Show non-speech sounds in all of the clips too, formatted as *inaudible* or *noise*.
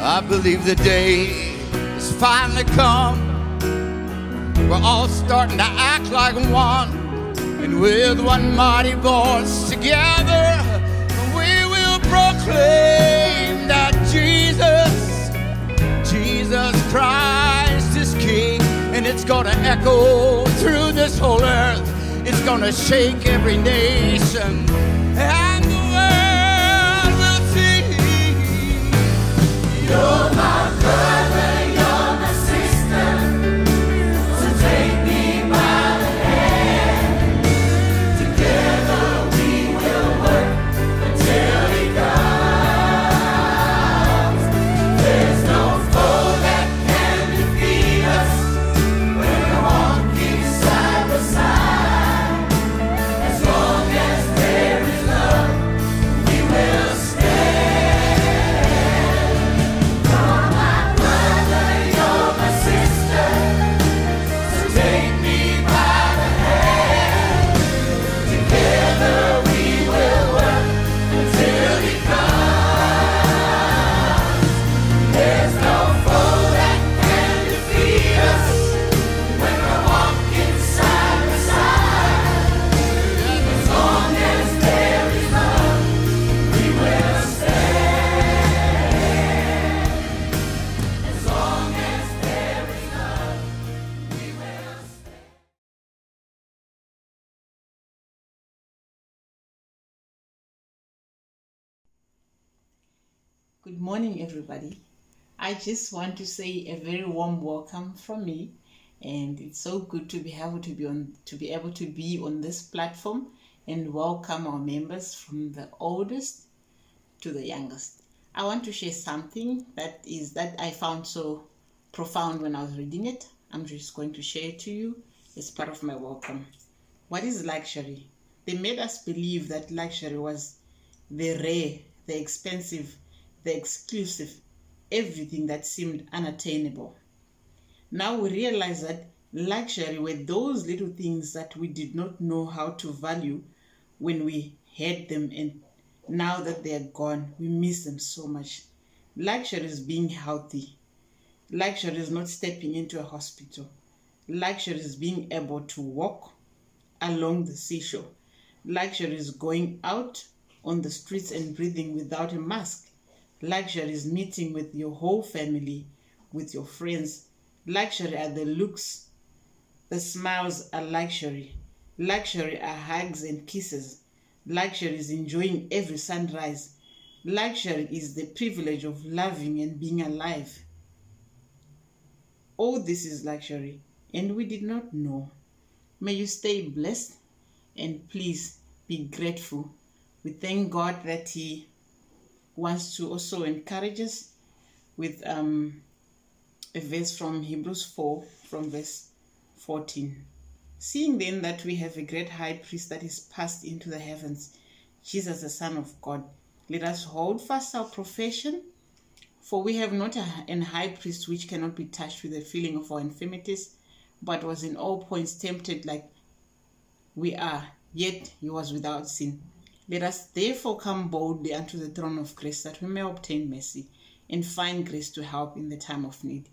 I believe the day has finally come. We're all starting to act like one, and with one mighty voice together, we will proclaim that Jesus, Jesus Christ is King, and it's gonna echo through this whole earth. It's gonna shake every nation, You're my brother, Good morning, everybody. I just want to say a very warm welcome from me, and it's so good to be able to be on to be able to be on this platform and welcome our members from the oldest to the youngest. I want to share something that is that I found so profound when I was reading it. I'm just going to share it to you as part of my welcome. What is luxury? They made us believe that luxury was the rare, the expensive, the exclusive, everything that seemed unattainable. Now we realize that luxury were those little things that we did not know how to value when we had them, and now that they are gone, we miss them so much. Luxury is being healthy. Luxury is not stepping into a hospital. Luxury is being able to walk along the seashore. Luxury is going out on the streets and breathing without a mask. Luxury is meeting with your whole family, with your friends. Luxury are the looks. The smiles are luxury. Luxury are hugs and kisses. Luxury is enjoying every sunrise. Luxury is the privilege of loving and being alive. All this is luxury, and we did not know. May you stay blessed and please be grateful. We thank God that He wants to also encourage us with um, a verse from Hebrews 4, from verse 14. Seeing then that we have a great high priest that is passed into the heavens, Jesus, the Son of God, let us hold fast our profession. For we have not an high priest which cannot be touched with the feeling of our infirmities, but was in all points tempted like we are, yet he was without sin. Let us therefore come boldly unto the throne of grace that we may obtain mercy and find grace to help in the time of need.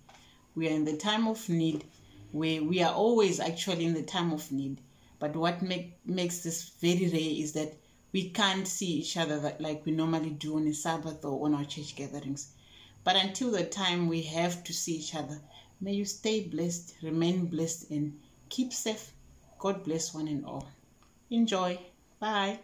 We are in the time of need where we are always actually in the time of need. But what make, makes this very rare is that we can't see each other that, like we normally do on a Sabbath or on our church gatherings. But until the time we have to see each other, may you stay blessed, remain blessed, and keep safe. God bless one and all. Enjoy. Bye.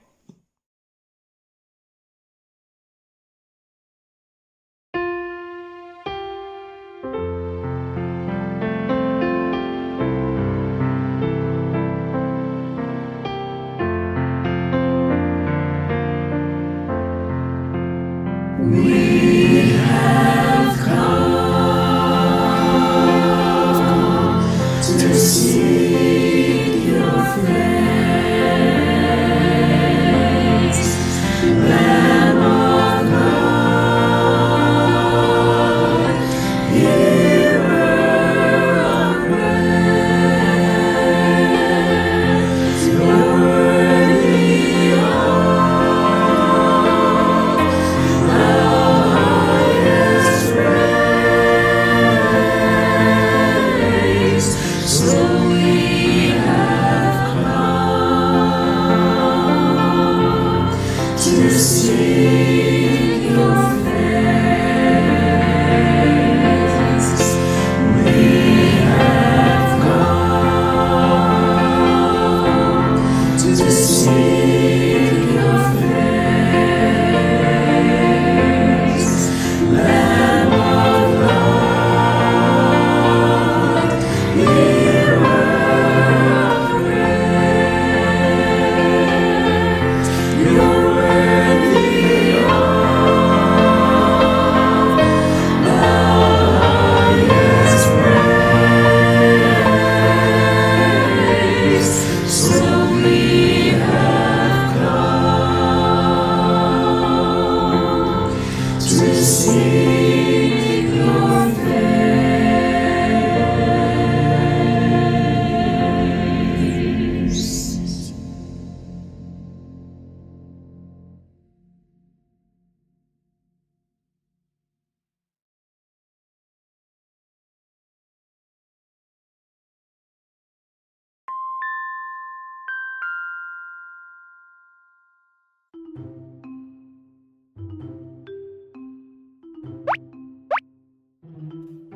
to see.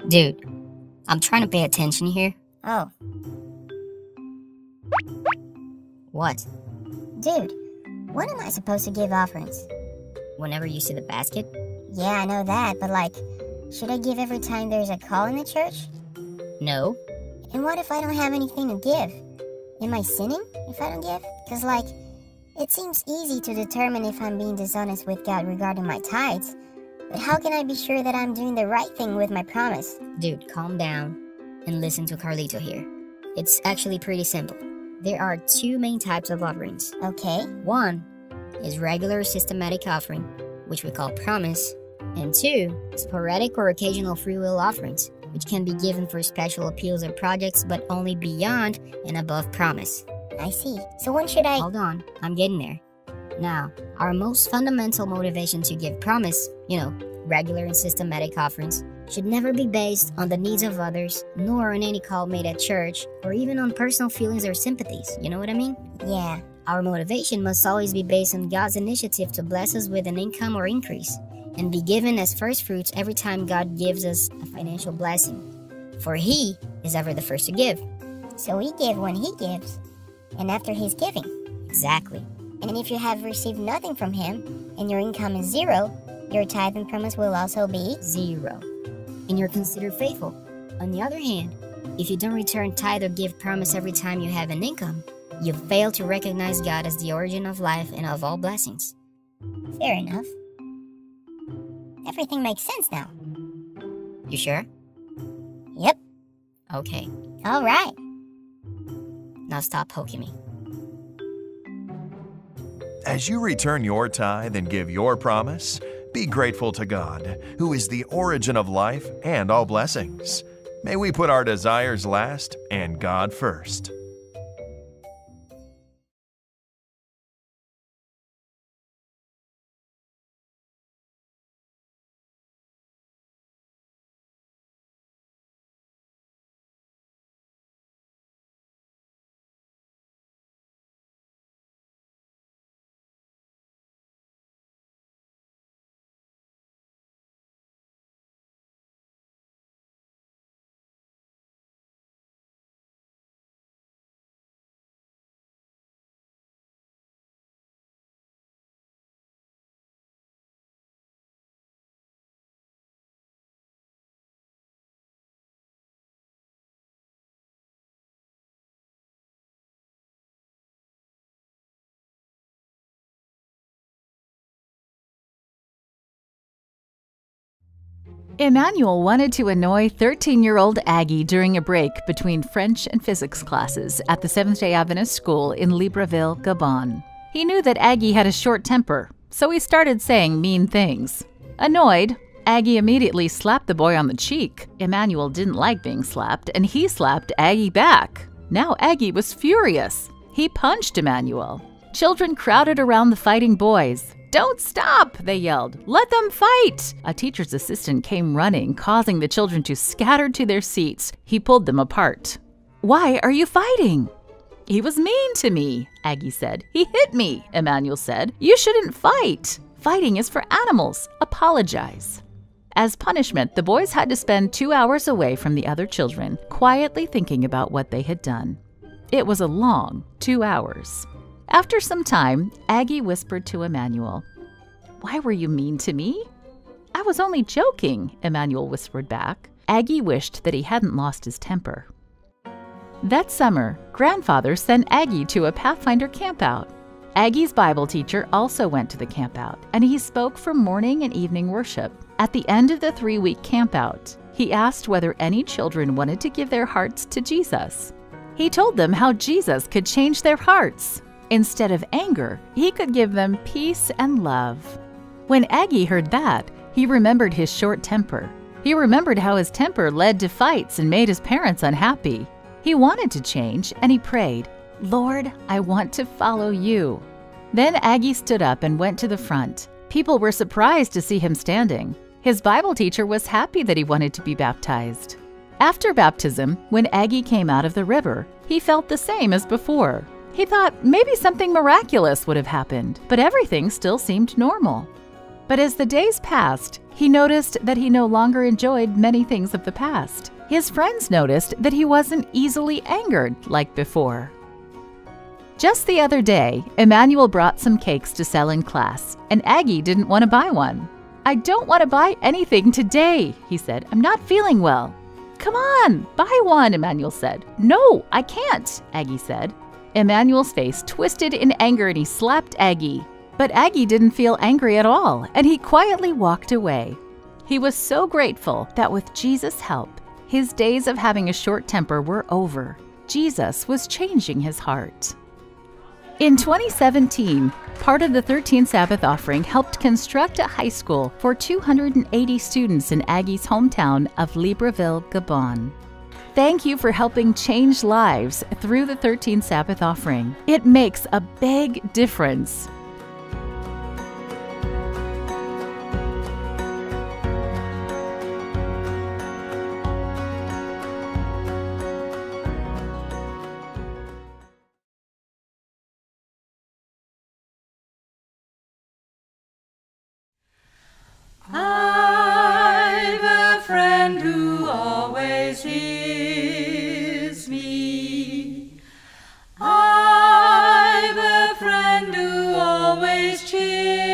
Dude, I'm trying to pay attention here. Oh, What? dude, when am I supposed to give offerings? Whenever you see the basket? Yeah, I know that, but like, should I give every time there's a call in the church? No. And what if I don't have anything to give? Am I sinning if I don't give? Because, like, it seems easy to determine if I'm being dishonest with God regarding my tithes, but how can I be sure that I'm doing the right thing with my promise? Dude, calm down and listen to Carlito here. It's actually pretty simple. There are two main types of offerings. Okay, One is regular systematic offering, which we call promise, and two, sporadic or occasional free will offerings, which can be given for special appeals or projects but only beyond and above promise. I see. So when should I. Hold on, I'm getting there. Now, our most fundamental motivation to give promise, you know, regular and systematic offerings, should never be based on the needs of others, nor on any call made at church, or even on personal feelings or sympathies. You know what I mean? Yeah, Our motivation must always be based on God's initiative to bless us with an income or increase, and be given as first fruits every time God gives us a financial blessing. For He is ever the first to give. so we give when He gives, and after His giving. Exactly. And if you have received nothing from Him, and your income is zero, your tithe and promise will also be. Zero. And you're considered faithful. On the other hand, if you don't return tithe or give promise every time you have an income, you fail to recognize God as the origin of life and of all blessings. Fair enough. Everything makes sense now. You sure? Yep, Okay. alright. Now stop poking me. As you return your tithe and give your promise, be grateful to God, who is the origin of life and all blessings. May we put our desires last and God first. Emmanuel wanted to annoy 13 year old Aggie during a break between French and physics classes at the Seventh day Adventist school in Libreville, Gabon. He knew that Aggie had a short temper, so he started saying mean things. Annoyed, Aggie immediately slapped the boy on the cheek. Emmanuel didn't like being slapped, and he slapped Aggie back. Now Aggie was furious. He punched Emmanuel. Children crowded around the fighting boys. Don't stop, they yelled. Let them fight. A teacher's assistant came running, causing the children to scatter to their seats. He pulled them apart. Why are you fighting? He was mean to me, Aggie said. He hit me, Emmanuel said. You shouldn't fight. Fighting is for animals. Apologize. As punishment, the boys had to spend two hours away from the other children, quietly thinking about what they had done. It was a long two hours. After some time, Aggie whispered to Emmanuel, Why were you mean to me? I was only joking, Emmanuel whispered back. Aggie wished that he hadn't lost his temper. That summer, grandfather sent Aggie to a Pathfinder campout. Aggie's Bible teacher also went to the campout, and he spoke for morning and evening worship. At the end of the three week campout, he asked whether any children wanted to give their hearts to Jesus. He told them how Jesus could change their hearts. Instead of anger, he could give them peace and love. When Aggie heard that, he remembered his short temper. He remembered how his temper led to fights and made his parents unhappy. He wanted to change and he prayed, Lord, I want to follow you. Then Aggie stood up and went to the front. People were surprised to see him standing. His Bible teacher was happy that he wanted to be baptized. After baptism, when Aggie came out of the river, he felt the same as before. He thought maybe something miraculous would have happened, but everything still seemed normal. But as the days passed, he noticed that he no longer enjoyed many things of the past. His friends noticed that he wasn't easily angered like before. Just the other day, Emmanuel brought some cakes to sell in class, and Aggie didn't want to buy one. I don't want to buy anything today, he said. I'm not feeling well. Come on, buy one, Emmanuel said. No, I can't, Aggie said. Emmanuel's face twisted in anger and he slapped Aggie. But Aggie didn't feel angry at all, and he quietly walked away. He was so grateful that with Jesus' help, his days of having a short temper were over. Jesus was changing his heart. In 2017, part of the 13th Sabbath offering helped construct a high school for 280 students in Aggie's hometown of Libreville, Gabon. Thank you for helping change lives through the 13th Sabbath offering. It makes a big difference. I've a friend who always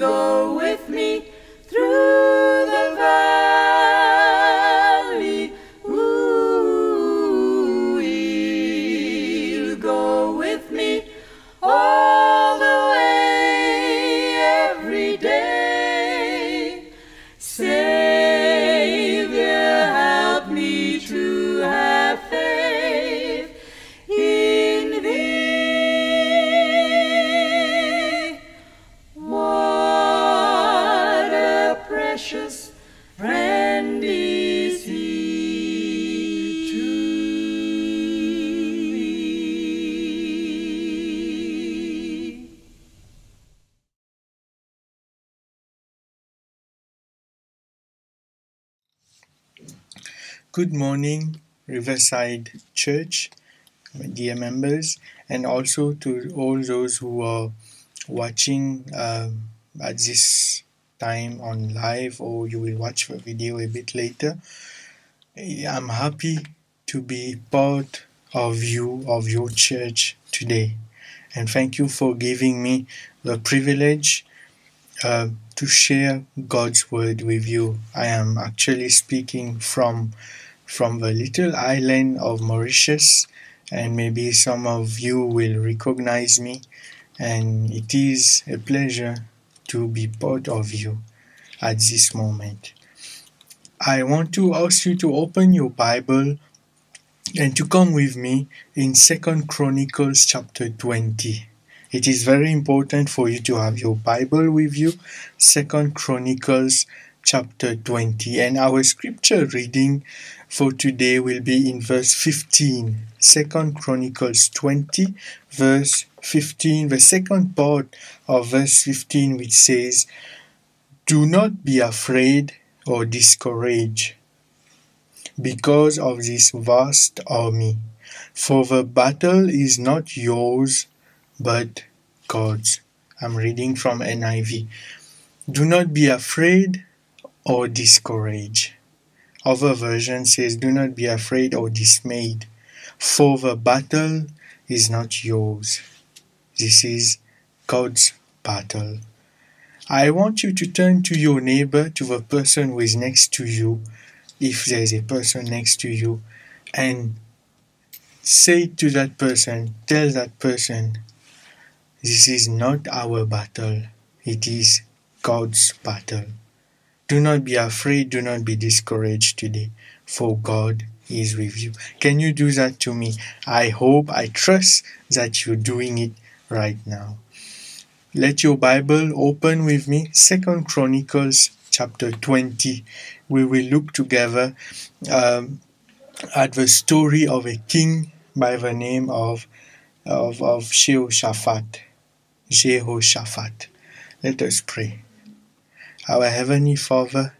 go with me Good morning, Riverside Church, dear members, and also to all those who are watching um, at this time on live or you will watch the video a bit later. I'm happy to be part of you, of your church today. And thank you for giving me the privilege uh, to share God's word with you. I am actually speaking from from the little island of Mauritius, and maybe some of you will recognize me. And it is a pleasure to be part of you at this moment. I want to ask you to open your Bible and to come with me in Second Chronicles chapter 20. It is very important for you to have your Bible with you. Second Chronicles chapter 20 and our scripture reading for today will be in verse 15 second chronicles 20 verse 15 the second part of verse 15 which says do not be afraid or discouraged because of this vast army for the battle is not yours but god's. I'm reading from niv do not be afraid or discouraged. Other version says, Do not be afraid or dismayed, for the battle is not yours. This is God's battle. I want you to turn to your neighbor, to the person who is next to you, if there's a person next to you, and say to that person, tell that person, this is not our battle, it is God's battle. Do not be afraid, do not be discouraged today, for God is with you. Can you do that to me? I hope, I trust that you're doing it right now. Let your Bible open with me, Second Chronicles chapter 20. We will look together um, at the story of a king by the name of, of, of Jehoshaphat. Jehoshaphat. Let us pray. Our Heavenly Father,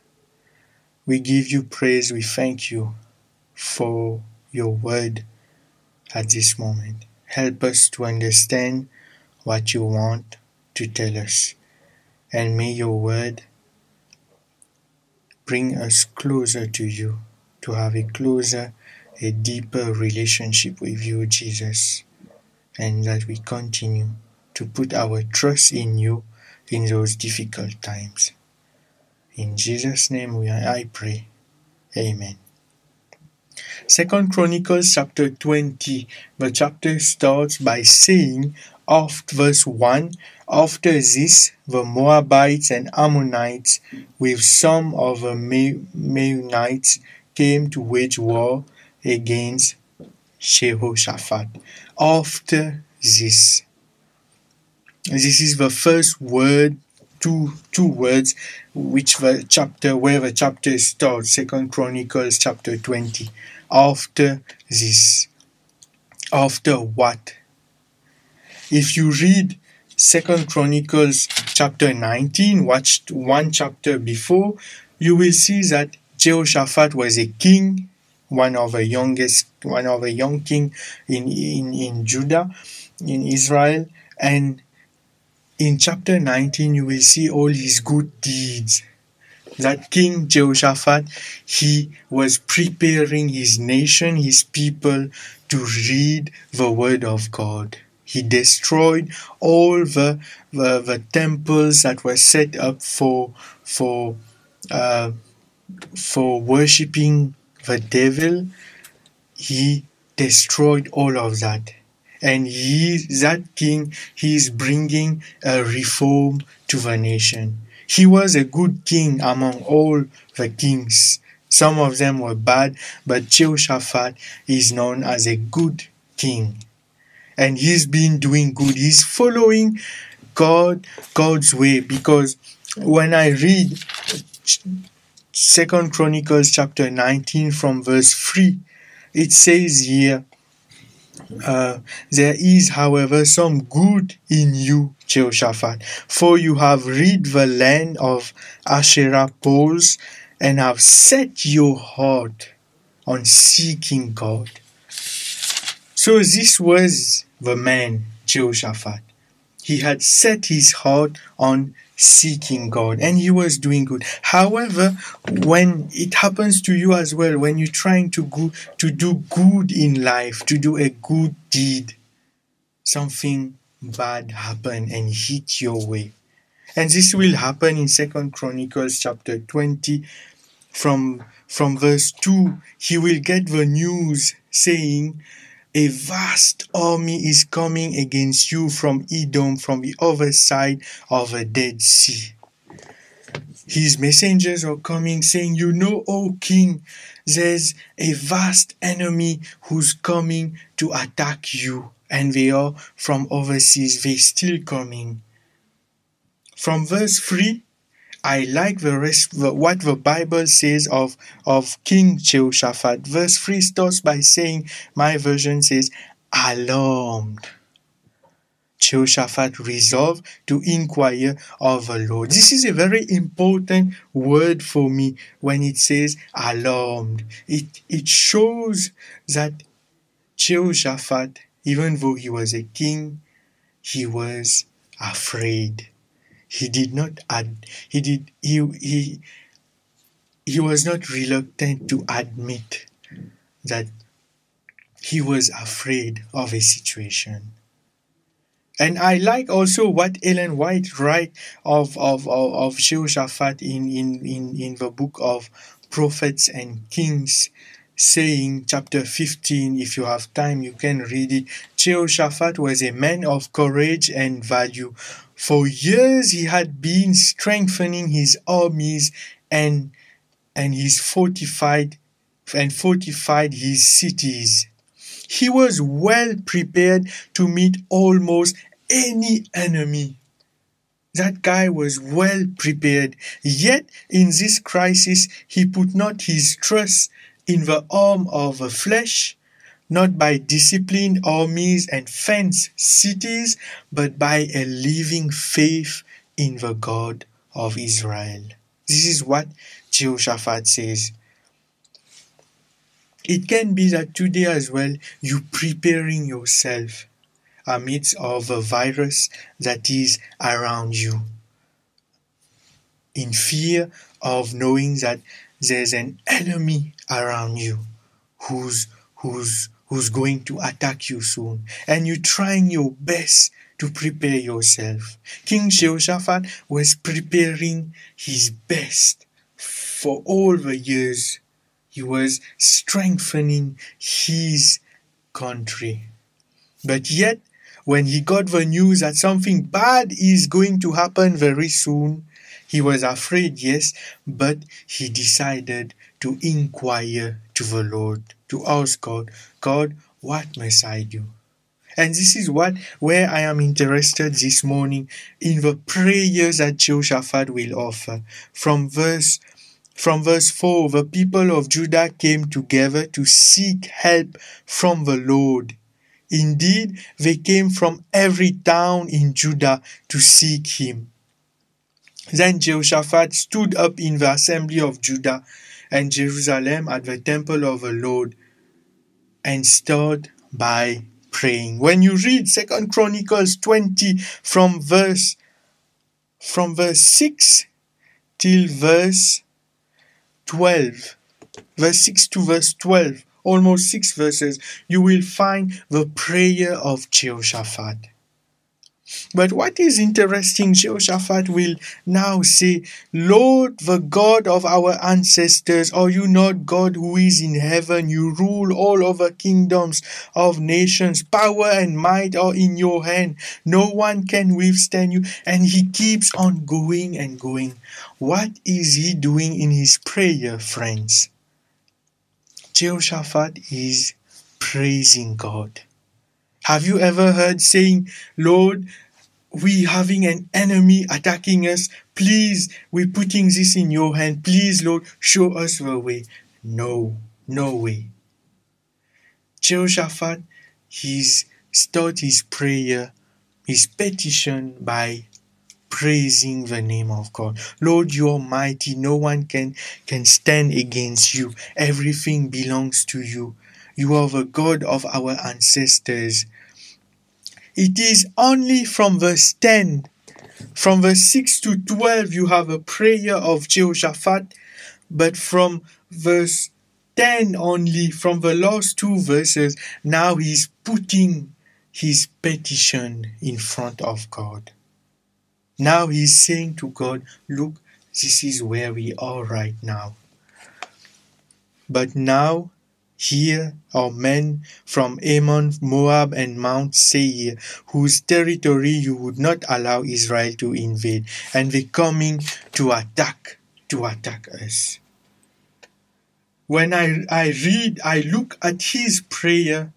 we give you praise, we thank you for your word at this moment. Help us to understand what you want to tell us, and may your word bring us closer to you, to have a closer, a deeper relationship with you, Jesus, and that we continue to put our trust in you in those difficult times. In Jesus' name we I pray. Amen. Second Chronicles chapter 20. The chapter starts by saying, of verse 1 After this, the Moabites and Ammonites, with some of the Meunites, came to wage war against Jehoshaphat. After this, this is the first word two two words which chapter where the chapter starts second chronicles chapter 20 after this after what? If you read second chronicles chapter 19 watched one chapter before you will see that jehoshaphat was a king one of the youngest one of the young king in in, in judah in israel and in chapter 19, you will see all his good deeds. That King Jehoshaphat, he was preparing his nation, his people to read the word of God. He destroyed all the, the, the temples that were set up for, for, uh, for worshipping the devil. He destroyed all of that and he that king he is bringing a reform to the nation. He was a good king among all the kings. Some of them were bad but jehoshaphat is known as a good king. And he's been doing good. He's following god god's way because when i read second chronicles chapter 19 from verse 3 it says here uh, there is, however, some good in you, Jehoshaphat, for you have rid the land of Asherah poles and have set your heart on seeking God. So this was the man, Jehoshaphat. He had set his heart on seeking God and he was doing good. However, when it happens to you as well, when you're trying to go to do good in life, to do a good deed, something bad happen and hit your way. And this will happen in Second Chronicles chapter 20 from from verse 2 he will get the news saying a vast army is coming against you from Edom, from the other side of the Dead Sea. His messengers are coming saying, You know, O king, there's a vast enemy who's coming to attack you. And they are from overseas, they're still coming. From verse 3, I like the rest, what the Bible says of, of King Jehoshaphat. Verse 3 starts by saying, my version says, alarmed. Jehoshaphat resolved to inquire of the Lord. This is a very important word for me when it says alarmed. It, it shows that Jehoshaphat, even though he was a king, he was afraid he did not add he did he he he was not reluctant to admit that he was afraid of a situation. And I like also what Ellen White write of of of, of Jehoshaphat in, in in in the book of prophets and kings saying chapter 15 if you have time you can read it Jehoshaphat was a man of courage and value for years he had been strengthening his armies and and his fortified and fortified his cities. He was well prepared to meet almost any enemy. That guy was well prepared. Yet in this crisis, he put not his trust in the arm of the flesh, not by disciplined armies and fenced cities, but by a living faith in the God of Israel. This is what Jehoshaphat says. It can be that today as well you preparing yourself amidst of a virus that is around you. In fear of knowing that there's an enemy around you who's who's who's going to attack you soon, and you're trying your best to prepare yourself. King Jehoshaphat was preparing his best for all the years. He was strengthening his country. But yet, when he got the news that something bad is going to happen very soon, he was afraid, yes, but he decided to inquire to the Lord, to ask God, God, what must I do? And this is what where I am interested this morning in the prayers that Jehoshaphat will offer. From verse from verse 4, the people of Judah came together to seek help from the Lord. Indeed, they came from every town in Judah to seek him. Then Jehoshaphat stood up in the assembly of Judah and Jerusalem at the temple of the Lord and start by praying. When you read Second Chronicles 20 from verse from verse 6 till verse 12, verse 6 to verse 12, almost six verses, you will find the prayer of Jehoshaphat. But what is interesting, Jehoshaphat will now say, Lord, the God of our ancestors, are you not God who is in heaven? You rule all over kingdoms of nations. Power and might are in your hand. No one can withstand you. And he keeps on going and going. What is he doing in his prayer, friends? Jehoshaphat is praising God. Have you ever heard saying, Lord, we having an enemy attacking us. Please, we're putting this in your hand. Please, Lord, show us the way. No, no way. Jehoshaphat, he's start his prayer, his petition by praising the name of God. Lord, you are mighty. No one can, can stand against you. Everything belongs to you. You are the God of our ancestors. It is only from verse 10, from verse 6 to 12, you have a prayer of Jehoshaphat, but from verse 10 only, from the last two verses, now he's putting his petition in front of God. Now he's saying to God, Look, this is where we are right now. But now, here are men from Ammon, Moab, and Mount Seir, whose territory you would not allow Israel to invade, and they're coming to attack, to attack us. When I, I read, I look at his prayer,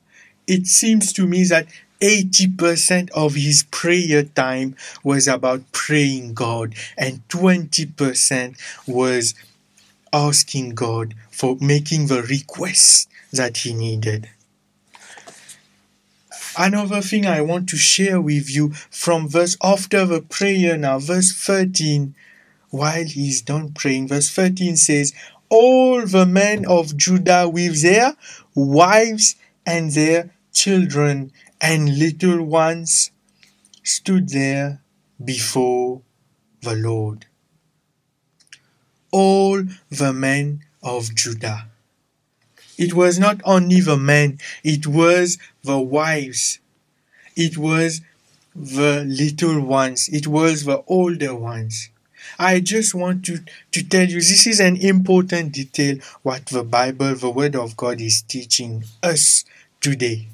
it seems to me that 80% of his prayer time was about praying God, and 20% was asking God for making the requests that he needed. Another thing I want to share with you from verse after the prayer now, verse 13, while he's done praying, verse 13 says, All the men of Judah with their wives and their children and little ones stood there before the Lord. All the men of Judah. It was not only the men, it was the wives, it was the little ones, it was the older ones. I just want to, to tell you this is an important detail what the Bible, the Word of God, is teaching us today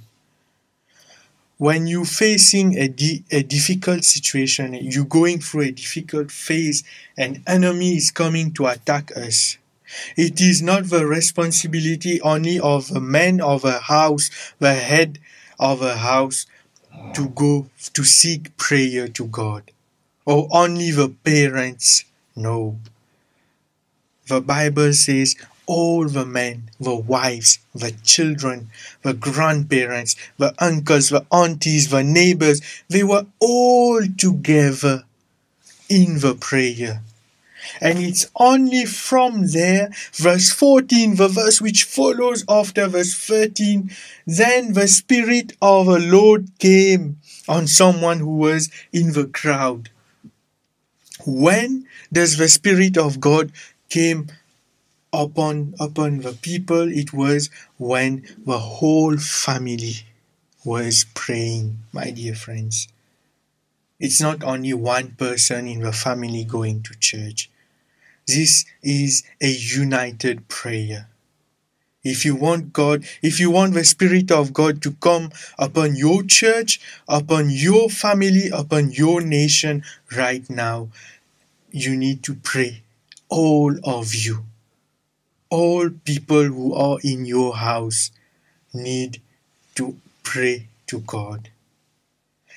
when you're facing a, di- a difficult situation, you're going through a difficult phase, an enemy is coming to attack us. It is not the responsibility only of a man of a house, the head of a house, to go to seek prayer to God, or only the parents. No. The Bible says all the men, the wives, the children, the grandparents, the uncles, the aunties, the neighbors, they were all together in the prayer. And it's only from there, verse 14, the verse which follows after verse 13, then the Spirit of the Lord came on someone who was in the crowd. When does the Spirit of God came upon upon the people it was when the whole family was praying my dear friends it's not only one person in the family going to church this is a united prayer if you want God, if you want the Spirit of God to come upon your church, upon your family, upon your nation right now, you need to pray. All of you all people who are in your house need to pray to God.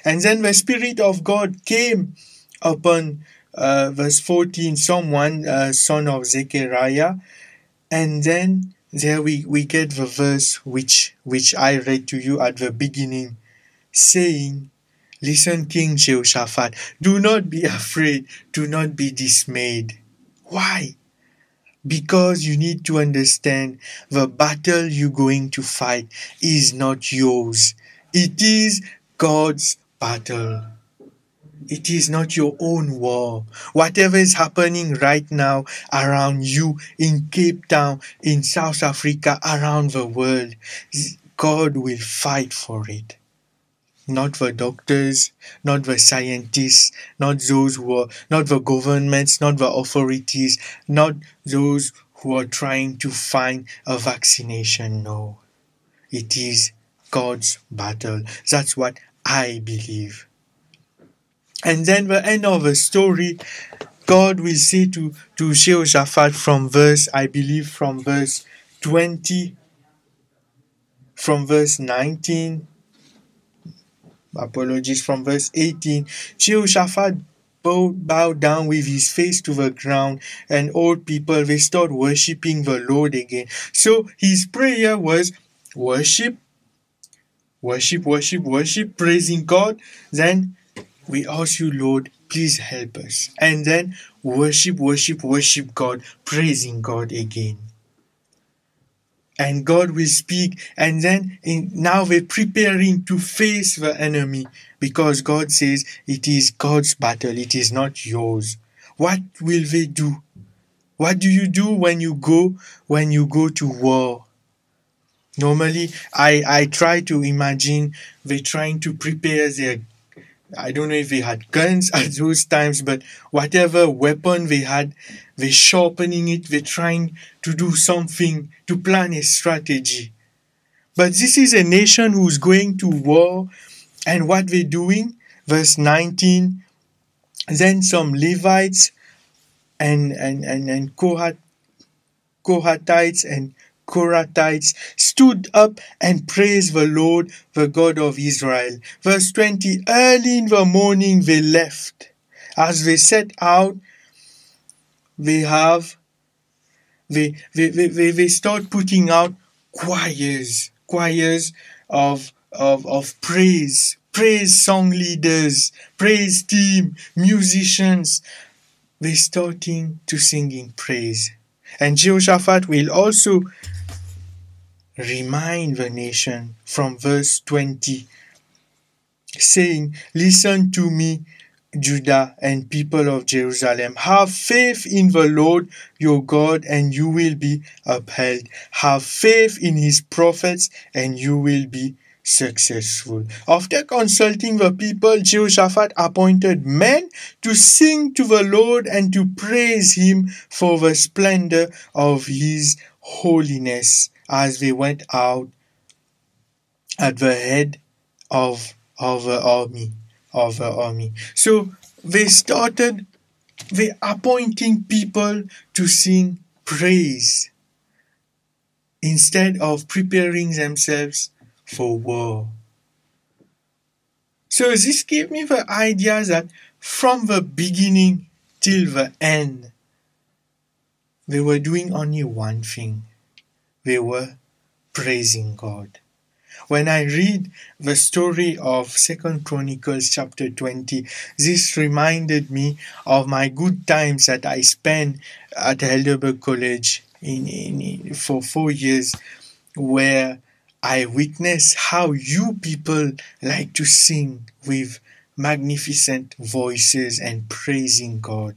And then the Spirit of God came upon uh, verse 14, someone, uh, son of Zechariah. And then there we, we get the verse which, which I read to you at the beginning, saying, Listen, King Jehoshaphat, do not be afraid, do not be dismayed. Why? because you need to understand the battle you're going to fight is not yours. It is God's battle. It is not your own war. Whatever is happening right now around you in Cape Town, in South Africa, around the world, God will fight for it not the doctors, not the scientists, not those who are, not the governments, not the authorities, not those who are trying to find a vaccination. No, it is God's battle. That's what I believe. And then the end of the story, God will say to, to Jehoshaphat from verse, I believe from verse 20, from verse 19 apologies from verse 18 jehoshaphat bowed, bowed down with his face to the ground and all people they start worshipping the lord again so his prayer was worship worship worship worship praising god then we ask you lord please help us. And then worship, worship, worship God, praising God again. And God will speak, and then in, now we're preparing to face the enemy because God says it is God's battle, it is not yours. What will they do? What do you do when you go when you go to war? Normally, I, I try to imagine they trying to prepare their I don't know if they had guns *laughs* at those times, but whatever weapon they had, they're sharpening it, they're trying to do something, to plan a strategy. But this is a nation who's going to war, and what they're doing, verse 19, then some Levites and, and, and, and Kohat, Kohathites and Korathites stood up and praised the Lord, the God of Israel. Verse 20 Early in the morning they left. As they set out, they have, they, they, they, they, they start putting out choirs, choirs of, of, of praise, praise song leaders, praise team, musicians. They're starting to singing praise. And Jehoshaphat will also remind the nation from verse 20, saying, Listen to me, Judah and people of Jerusalem. Have faith in the Lord your God, and you will be upheld. Have faith in his prophets, and you will be successful. After consulting the people, Jehoshaphat appointed men to sing to the Lord and to praise him for the splendor of his holiness as they went out at the head of, of the army of the army. So they started they appointing people to sing praise instead of preparing themselves for war. So this gave me the idea that from the beginning till the end, they were doing only one thing they were praising God. When I read the story of Second Chronicles chapter 20, this reminded me of my good times that I spent at Helderberg College in, in, for four years, where I witnessed how you people like to sing with magnificent voices and praising God.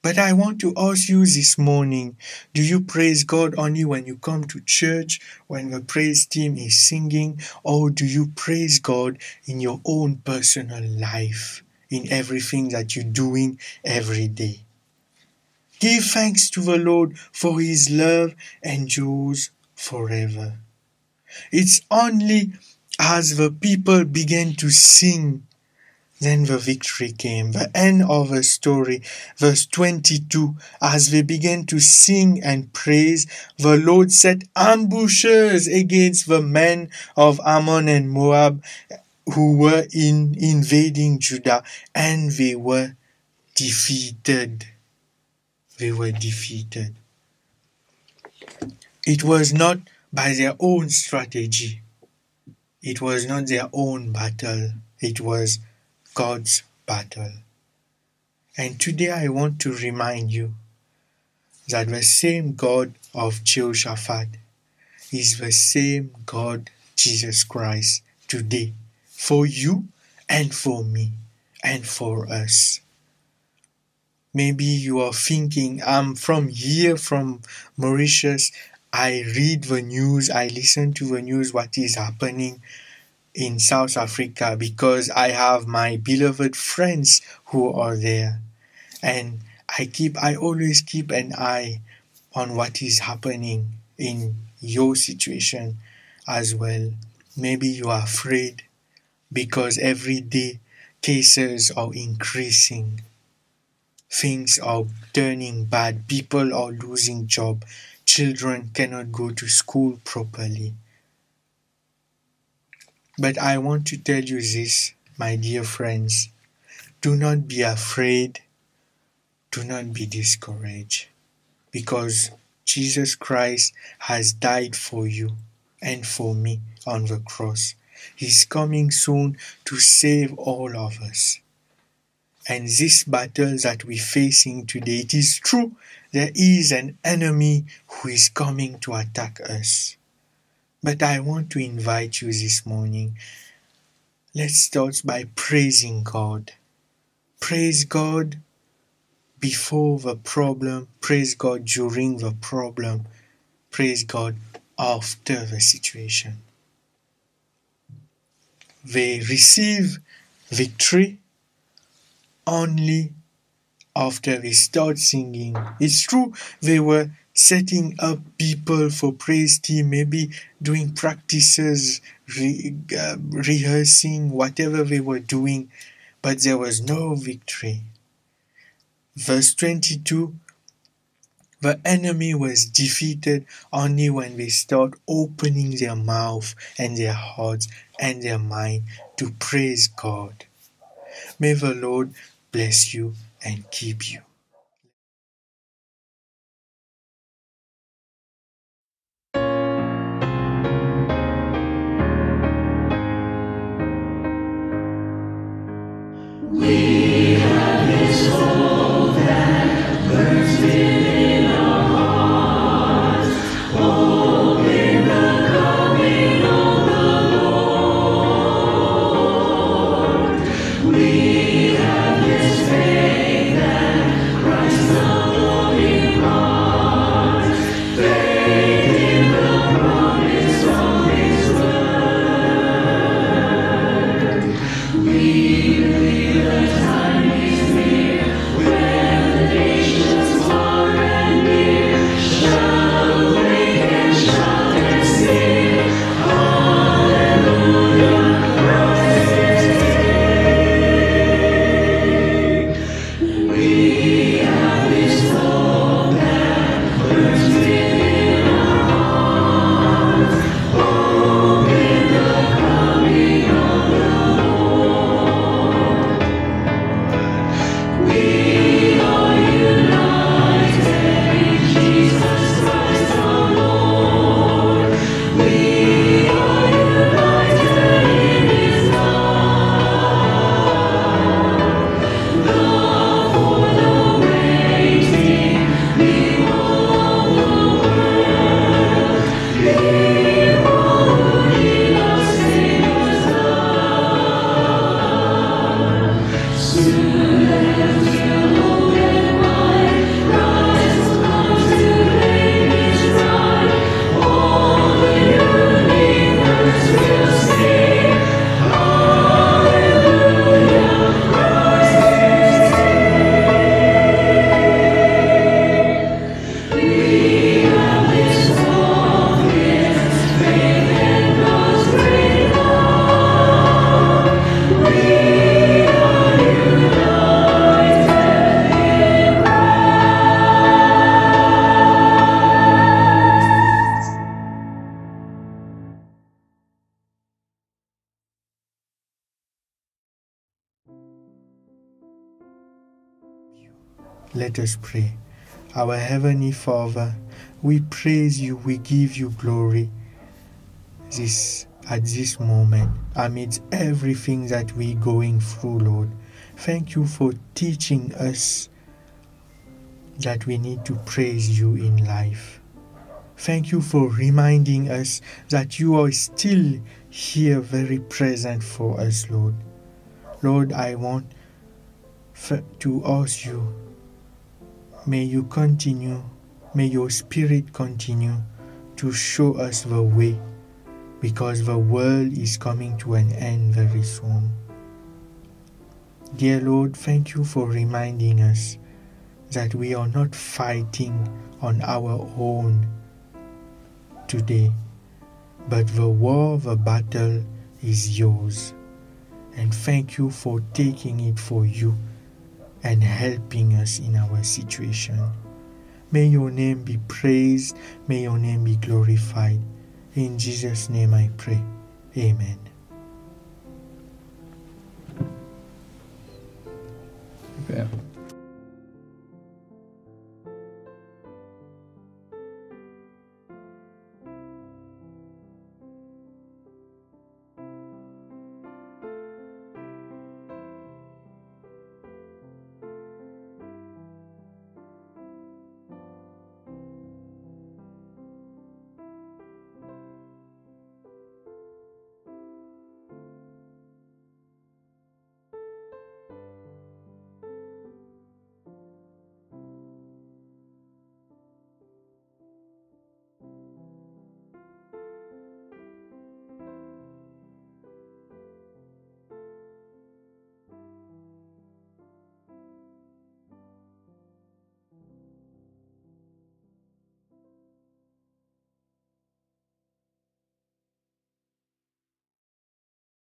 But I want to ask you this morning do you praise God only when you come to church, when the praise team is singing, or do you praise God in your own personal life, in everything that you're doing every day? Give thanks to the Lord for his love endures forever. It's only as the people began to sing then the victory came, the end of the story. Verse 22 As they began to sing and praise, the Lord set ambushes against the men of Ammon and Moab who were in invading Judah, and they were defeated. They were defeated. It was not by their own strategy, it was not their own battle, it was God's battle. And today I want to remind you that the same God of Jehoshaphat is the same God, Jesus Christ, today, for you and for me and for us. Maybe you are thinking, I'm from here, from Mauritius. I read the news, I listen to the news, what is happening in South Africa because I have my beloved friends who are there. And I keep I always keep an eye on what is happening in your situation as well. Maybe you are afraid because every day cases are increasing. Things are turning bad. People are losing job. Children cannot go to school properly. But I want to tell you this, my dear friends. Do not be afraid. Do not be discouraged. Because Jesus Christ has died for you and for me on the cross. He's coming soon to save all of us. And this battle that we're facing today, it is true, there is an enemy who is coming to attack us. But I want to invite you this morning. Let's start by praising God. Praise God before the problem, praise God during the problem, praise God after the situation. They receive victory only after they start singing. It's true, they were setting up people for praise team, maybe doing practices, re- uh, rehearsing, whatever they were doing, but there was no victory. Verse 22 The enemy was defeated only when they start opening their mouth and their hearts and their mind to praise God. May the Lord bless you and keep you. Us pray. Our Heavenly Father, we praise you, we give you glory this at this moment, amidst everything that we're going through, Lord. Thank you for teaching us that we need to praise you in life. Thank you for reminding us that you are still here, very present for us, Lord. Lord, I want to ask you May you continue, may your spirit continue to show us the way because the world is coming to an end very soon. Dear Lord, thank you for reminding us that we are not fighting on our own today, but the war, the battle is yours. And thank you for taking it for you and helping us in our situation. May your name be praised, may your name be glorified. In Jesus' name I pray. Amen. Okay.